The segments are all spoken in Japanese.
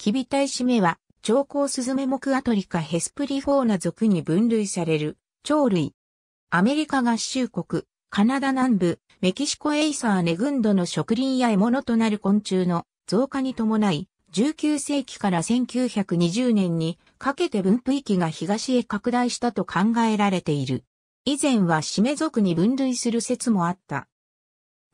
キビタイシメは、長甲スズメ目アトリカヘスプリフォーナ属に分類される鳥類。アメリカ合衆国、カナダ南部、メキシコエイサーネ群土の植林や獲物となる昆虫の増加に伴い、19世紀から1920年にかけて分布域が東へ拡大したと考えられている。以前はシメ属に分類する説もあった。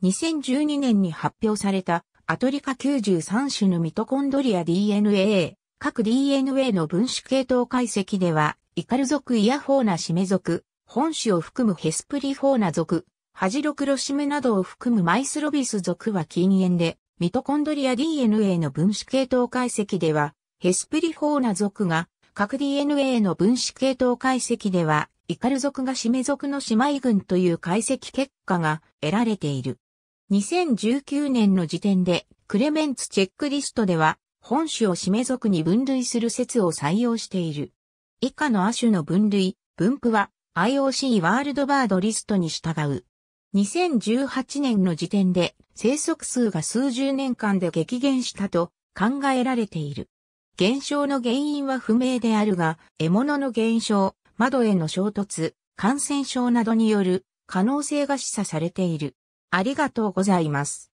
2012年に発表されたアトリカ93種のミトコンドリア DNA、各 DNA の分子系統解析では、イカル属イヤフォーナシメ属、本種を含むヘスプリフォーナ属、ハジロクロシメなどを含むマイスロビス属は禁煙で、ミトコンドリア DNA の分子系統解析では、ヘスプリフォーナ属が、各 DNA の分子系統解析では、イカル属がシメ属の姉妹群という解析結果が得られている。2019年の時点で、クレメンツチェックリストでは、本種を締め属に分類する説を採用している。以下の亜種の分類、分布は IOC ワールドバードリストに従う。2018年の時点で生息数が数十年間で激減したと考えられている。減少の原因は不明であるが、獲物の減少、窓への衝突、感染症などによる可能性が示唆されている。ありがとうございます。